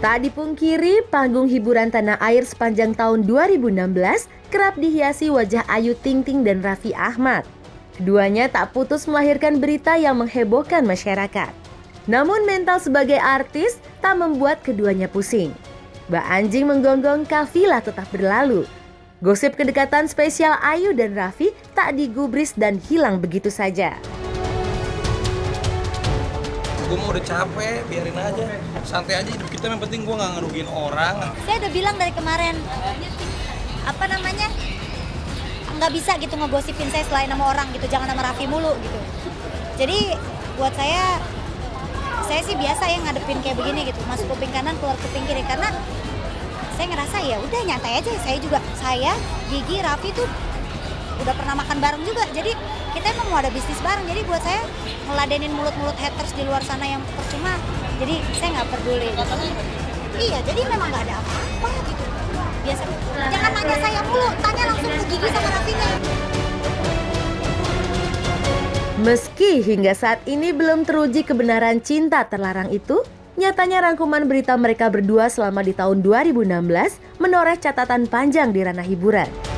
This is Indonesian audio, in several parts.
Tak dipungkiri, panggung hiburan tanah air sepanjang tahun 2016 kerap dihiasi wajah Ayu Ting Ting dan Raffi Ahmad. Keduanya tak putus melahirkan berita yang menghebohkan masyarakat. Namun mental sebagai artis tak membuat keduanya pusing. Mbak Anjing menggonggong kafilah tetap berlalu. Gosip kedekatan spesial Ayu dan Raffi tak digubris dan hilang begitu saja gue mau udah capek biarin aja. Santai aja hidup kita yang penting gue nggak ngerugiin orang. Saya udah bilang dari kemarin apa namanya nggak bisa gitu ngegosipin saya selain nama orang gitu jangan nama Raffi mulu gitu. Jadi buat saya saya sih biasa ya ngadepin kayak begini gitu masuk kuping kanan keluar kuping kiri. Karena saya ngerasa ya udah nyantai aja. Saya juga saya Gigi Raffi tuh udah pernah makan bareng juga. Jadi kita emang mau ada bisnis bareng. Jadi buat saya ngeladenin mulut-mulut haters di luar sana yang percuma jadi saya nggak peduli. Iya jadi memang nggak ada apa-apa gitu. Biasa. Jangan nanya saya mulu tanya langsung ke Gigi sama Raffinya Meski hingga saat ini belum teruji kebenaran cinta terlarang itu, nyatanya rangkuman berita mereka berdua selama di tahun 2016 menoreh catatan panjang di ranah hiburan.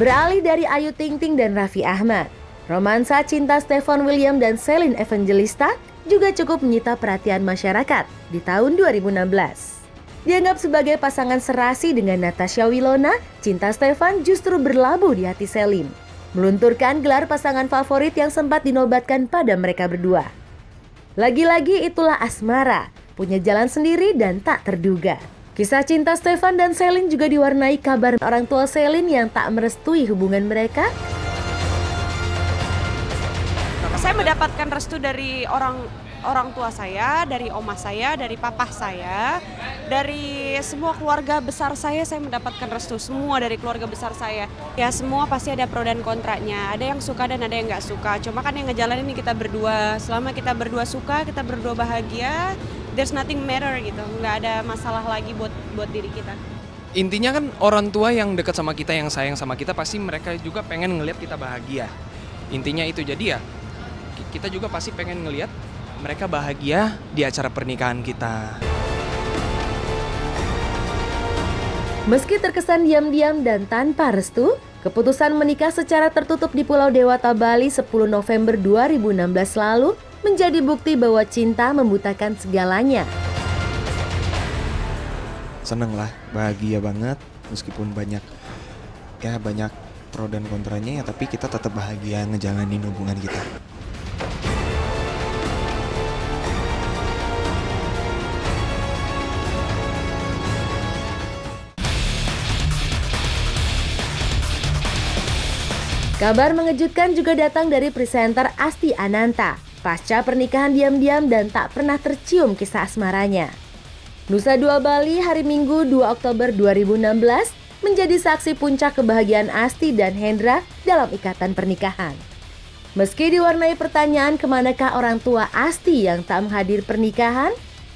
Beralih dari Ayu Ting Ting dan Raffi Ahmad, romansa cinta Stefan William dan Celine Evangelista juga cukup menyita perhatian masyarakat di tahun 2016. Dianggap sebagai pasangan serasi dengan Natasha Wilona, cinta Stefan justru berlabuh di hati Celine, melunturkan gelar pasangan favorit yang sempat dinobatkan pada mereka berdua. Lagi-lagi itulah asmara, punya jalan sendiri dan tak terduga. Kisah cinta Stefan dan Selin juga diwarnai kabar orang tua Selin yang tak merestui hubungan mereka. Saya mendapatkan restu dari orang orang tua saya, dari oma saya, dari papa saya, dari semua keluarga besar saya saya mendapatkan restu semua dari keluarga besar saya. Ya semua pasti ada pro dan kontranya. Ada yang suka dan ada yang nggak suka. Cuma kan yang ngejalanin ini kita berdua. Selama kita berdua suka, kita berdua bahagia, there's nothing matter gitu. Nggak ada masalah lagi buat buat diri kita. Intinya kan orang tua yang dekat sama kita yang sayang sama kita pasti mereka juga pengen ngelihat kita bahagia. Intinya itu. Jadi ya kita juga pasti pengen ngelihat mereka bahagia di acara pernikahan kita. Meski terkesan diam-diam dan tanpa restu, keputusan menikah secara tertutup di Pulau Dewata Bali 10 November 2016 lalu menjadi bukti bahwa cinta membutakan segalanya. Seneng lah, bahagia banget meskipun banyak ya banyak pro dan kontranya ya tapi kita tetap bahagia ngejalanin hubungan kita. Kabar mengejutkan juga datang dari presenter Asti Ananta pasca pernikahan diam-diam dan tak pernah tercium kisah asmaranya. Nusa Dua Bali hari Minggu 2 Oktober 2016 menjadi saksi puncak kebahagiaan Asti dan Hendra dalam ikatan pernikahan. Meski diwarnai pertanyaan ke manakah orang tua Asti yang tak menghadir pernikahan,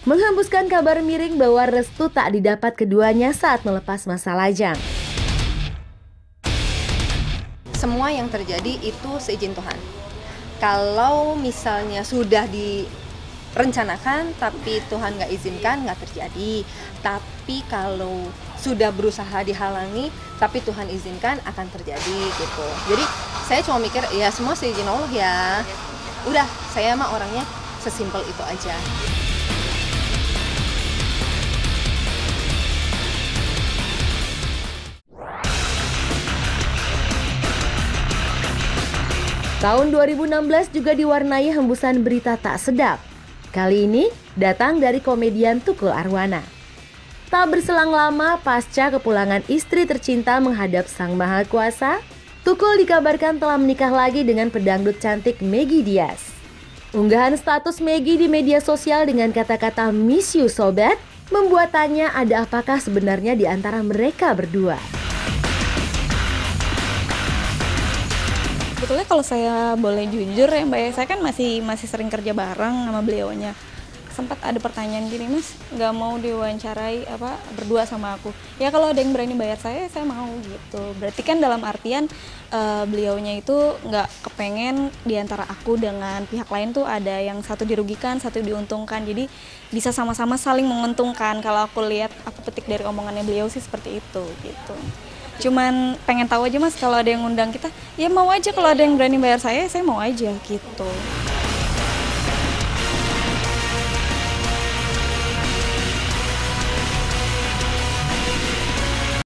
menghembuskan kabar miring bahwa restu tak didapat keduanya saat melepas masa lajang. Semua yang terjadi itu seizin Tuhan kalau misalnya sudah direncanakan tapi Tuhan nggak izinkan nggak terjadi. Tapi kalau sudah berusaha dihalangi tapi Tuhan izinkan akan terjadi gitu. Jadi saya cuma mikir ya semua seizin Allah ya. Udah saya mah orangnya sesimpel itu aja Tahun 2016 juga diwarnai hembusan berita tak sedap. Kali ini datang dari komedian Tukul Arwana. Tak berselang lama pasca kepulangan istri tercinta menghadap Sang Maha Kuasa, Tukul dikabarkan telah menikah lagi dengan pedangdut cantik Maggie Diaz. Unggahan status Maggie di media sosial dengan kata-kata miss you sobat membuat tanya ada apakah sebenarnya di antara mereka berdua. Sebetulnya kalau saya boleh jujur ya mbak ya saya kan masih masih sering kerja bareng sama beliaunya. Sempat ada pertanyaan gini mas nggak mau diwawancarai apa berdua sama aku? Ya kalau ada yang berani bayar saya saya mau gitu. Berarti kan dalam artian uh, beliaunya itu nggak kepengen di antara aku dengan pihak lain tuh ada yang satu dirugikan satu diuntungkan. Jadi bisa sama-sama saling menguntungkan. Kalau aku lihat aku petik dari omongannya beliau sih seperti itu gitu cuman pengen tahu aja mas kalau ada yang ngundang kita ya mau aja. Kalau ada yang berani bayar saya saya mau aja gitu